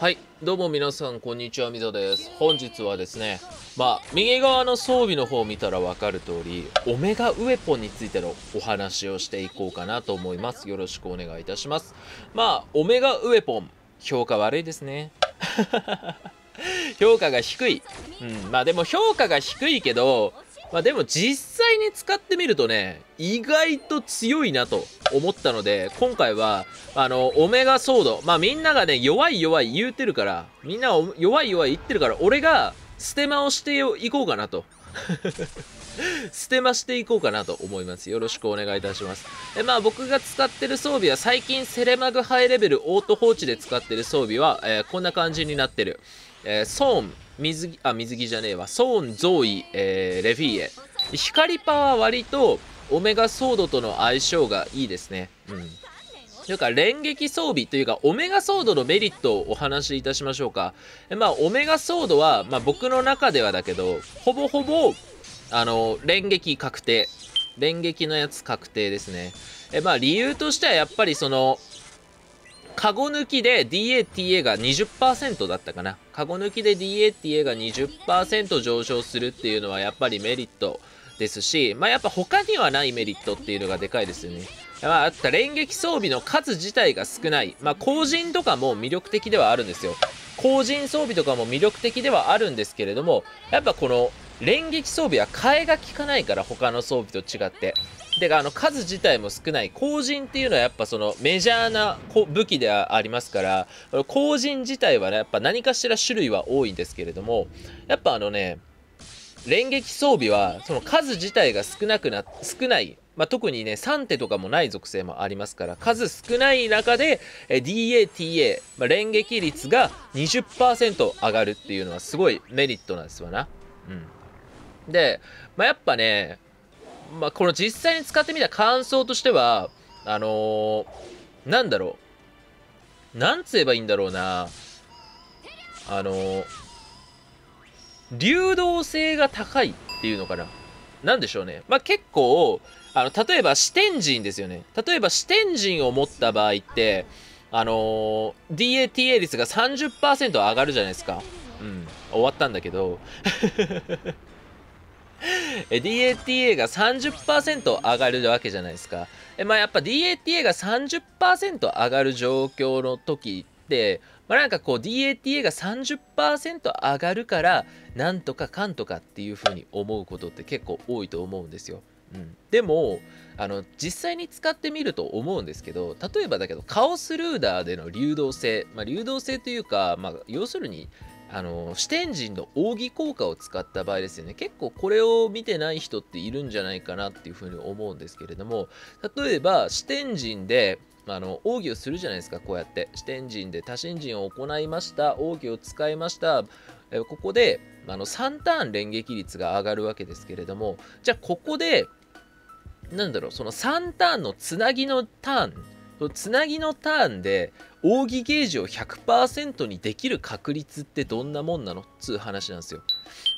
はい、どうも皆さん、こんにちは、みぞです。本日はですね、まあ、右側の装備の方を見たらわかる通り、オメガウェポンについてのお話をしていこうかなと思います。よろしくお願いいたします。まあ、オメガウェポン、評価悪いですね。評価が低い。うん、まあでも評価が低いけど、まあでも実際に使ってみるとね、意外と強いなと思ったので、今回は、あの、オメガソード、まあみんながね、弱い弱い言うてるから、みんな弱い弱い言ってるから、俺がステマをしていこうかなと。ステマしていこうかなと思います。よろしくお願いいたします。で、まあ僕が使ってる装備は最近セレマグハイレベルオート放置で使ってる装備は、えーこんな感じになってる。えーソーン、水着、あ、水着じゃねえわ。ソーン、ゾーイ、えーレフィーエ。光パは割とオメガソードとの相性がいいですね。うん。というか、連撃装備というか、オメガソードのメリットをお話しいたしましょうか。まあ、オメガソードは、まあ僕の中ではだけど、ほぼほぼ、あの、連撃確定。連撃のやつ確定ですね。えまあ、理由としてはやっぱりその、カゴ抜きで DATA が20%だったかな。カゴ抜きで DATA が20%上昇するっていうのはやっぱりメリットですし、まあやっぱ他にはないメリットっていうのがでかいですよね。まあ、あと連撃装備の数自体が少ない。まあ後人とかも魅力的ではあるんですよ。後人装備とかも魅力的ではあるんですけれども、やっぱこの連撃装備は替えが効かないから他の装備と違って。てかあの数自体も少ない後人っていうのはやっぱそのメジャーな武器ではありますから後人自体はねやっぱ何かしら種類は多いんですけれどもやっぱあのね連撃装備はその数自体が少なくな少ない、まあ、特にね3手とかもない属性もありますから数少ない中で DATA、まあ、連撃率が20%上がるっていうのはすごいメリットなんですわな。うん、で、まあ、やっぱねまあ、この実際に使ってみた感想としては、あのー、なんだろう。なんつ言えばいいんだろうな。あのー、流動性が高いっていうのかな。なんでしょうね。まあ、結構、あの、例えば視点陣ですよね。例えば視点陣を持った場合って、あのー、DATA 率が30%上がるじゃないですか。うん。終わったんだけど。DATA が30%上がるわけじゃないですか。えまあやっぱ DATA が30%上がる状況の時って、まあ、なんかこう DATA が30%上がるからなんとかかんとかっていう風に思うことって結構多いと思うんですよ。うん、でもあの実際に使ってみると思うんですけど例えばだけどカオスルーダーでの流動性、まあ、流動性というか、まあ、要するにあの視点陣の扇効果を使った場合ですよね。結構これを見てない人っているんじゃないかなっていうふうに思うんですけれども例えば視点陣であの奥義をするじゃないですかこうやって。視点陣で多心陣を行いました。奥義を使いました。えここであの3ターン連撃率が上がるわけですけれどもじゃあここでなんだろうその3ターンのつなぎのターンつなぎのターンで扇ゲージを100%にできる確率ってどんなもんなの？っつう話なんですよ。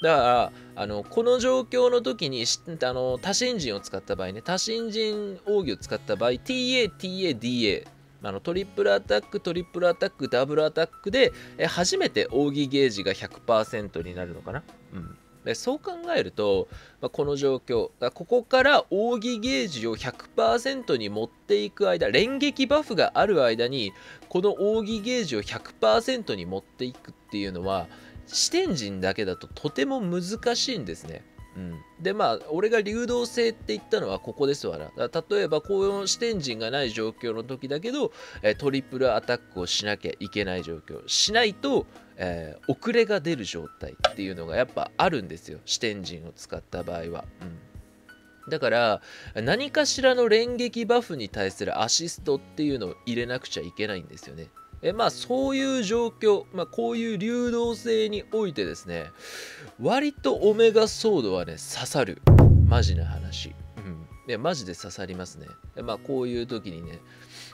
だからあのこの状況の時にあの多心陣を使った場合ね多心陣扇を使った場合 TATADA あのトリプルアタックトリプルアタックダブルアタックでえ初めて扇ゲージが100%になるのかな？うん。でそう考えると、まあ、この状況ここから扇ゲージを100%に持っていく間連撃バフがある間にこの扇ゲージを100%に持っていくっていうのは視点陣だけだととても難しいんですね。うん、でまあ俺が流動性って言ったのはここですわな。例えばこういう視点陣がない状況の時だけど、えトリプルアタックをしなきゃいけない状況。しないと、えー、遅れが出る状態っていうのがやっぱあるんですよ視点陣を使った場合は。うんだから何かしらの連撃バフに対するアシストっていうのを入れなくちゃいけないんですよね。えまあそういう状況、まあ、こういう流動性においてですね割とオメガソードはね刺さるマジな話。うん、でマジで刺さりますね。まあこういう時にね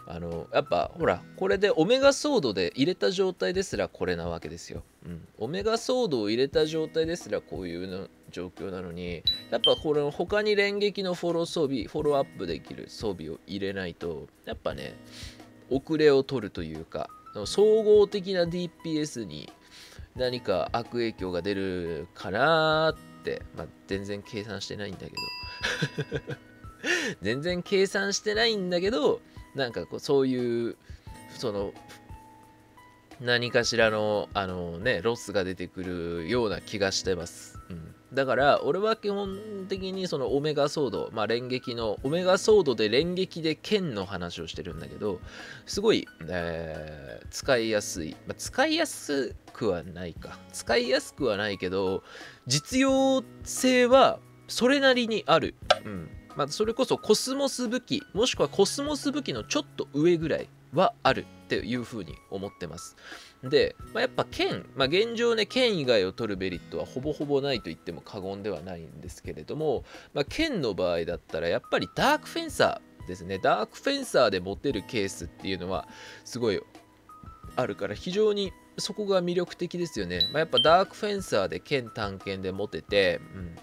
あのやっぱほらこれでオメガソードで入れた状態ですらこれなわけですよ。うん、オメガソードを入れた状態ですらこういうの状況なのにやっぱこれ他に連撃のフォロー装備フォローアップできる装備を入れないとやっぱね遅れを取るというか、総合的な DPS に何か悪影響が出るかなって、まあ、全然計算してないんだけど 全然計算してないんだけどなんかこうそういうその何かしらのあのねロスが出てくるような気がしてます、うん、だから俺は基本的にそのオメガソードまあ連撃のオメガソードで連撃で剣の話をしてるんだけどすごい、えー、使いやすい、まあ、使いやすくはないか。使いやすくはないけど実用性はそれなりにある、うん。まあ、それこそコスモス武器もしくはコスモス武器のちょっと上ぐらいはあるっていうふうに思ってます。で、まあ、やっぱ剣、まあ、現状ね、剣以外を取るメリットはほぼほぼないと言っても過言ではないんですけれども、まあ、剣の場合だったらやっぱりダークフェンサーですね。ダークフェンサーで持てるケースっていうのはすごいあるから非常にそこが魅力的ですよね。まあ、やっぱダークフェンサーで剣探検で持てて、うん、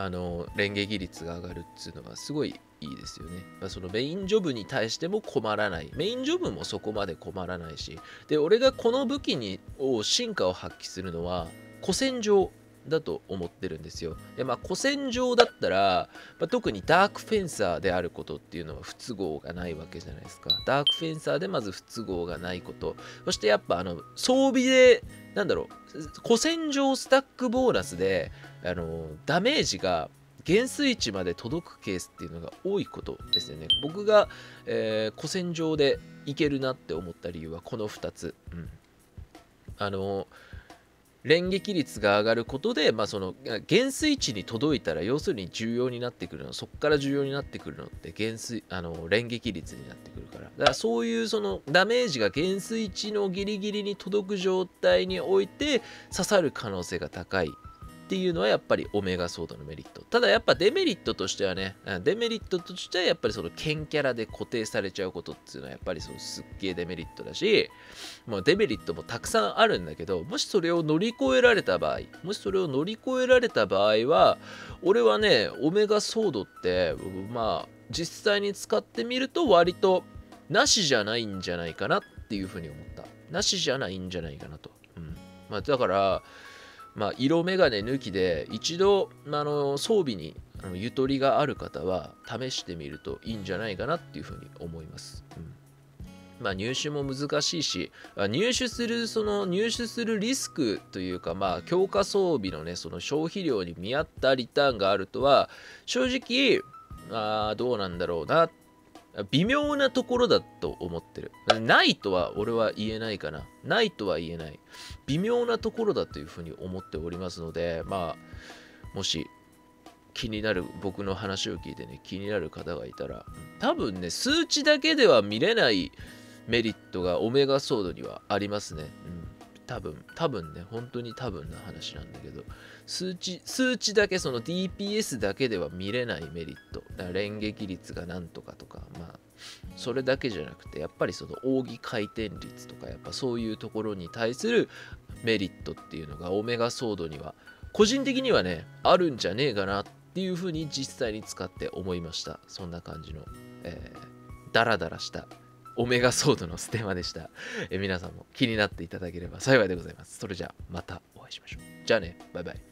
あの連撃率が上がるっていうのはすごいいいですよね。まあ、そのメインジョブに対しても困らない。メインジョブもそこまで困らないし。で、俺がこの武器にを進化を発揮するのは、古戦場だと思ってるんですよ。で、まあ、古戦場だったら、まあ、特にダークフェンサーであることっていうのは不都合がないわけじゃないですか。ダークフェンサーでまず不都合がないこと。そしてやっぱあの装備で、なんだろう、古戦場スタックボーナスで、あのダメージが減衰値まで届くケースっていうのが多いことですよね。僕が、えー、古戦場でいけるなって思った理由はこの2つ。うん、あの連撃率が上がることで、まあ、その減衰値に届いたら要するに重要になってくるのそこから重要になってくるのって減衰あの連撃率になってくるから。だからそういうそのダメージが減衰値のギリギリに届く状態において刺さる可能性が高い。っていうのはやっぱりオメガソードのメリット。ただやっぱデメリットとしてはね、デメリットとしてはやっぱりその剣キャラで固定されちゃうことっていうのはやっぱりそのすっげえデメリットだし、まあ、デメリットもたくさんあるんだけど、もしそれを乗り越えられた場合、もしそれを乗り越えられた場合は、俺はね、オメガソードって、まあ実際に使ってみると割となしじゃないんじゃないかなっていうふうに思った。なしじゃないんじゃないかなと。うん。まあだから、まあ、色眼鏡抜きで一度あの装備にあのゆとりがある方は試してみるといいんじゃないかなっていうふうに思います。うんまあ、入手も難しいし入手するその入手するリスクというかまあ強化装備のねその消費量に見合ったリターンがあるとは正直あどうなんだろうなっ微妙なところだと思ってる。ないとは俺は言えないかな。ないとは言えない。微妙なところだというふうに思っておりますので、まあ、もし気になる、僕の話を聞いてね、気になる方がいたら、多分ね、数値だけでは見れないメリットがオメガソードにはありますね。うん多分多分ね本当に多分な話なんだけど数値数値だけその DPS だけでは見れないメリットだから連撃率がなんとかとかまあそれだけじゃなくてやっぱりその扇回転率とかやっぱそういうところに対するメリットっていうのがオメガソードには個人的にはねあるんじゃねえかなっていうふうに実際に使って思いました。そんな感じの、えー、ダラダラしたオメガソードのステマでした。え皆さんも気になっていただければ幸いでございます。それじゃあまたお会いしましょう。じゃあね、バイバイ。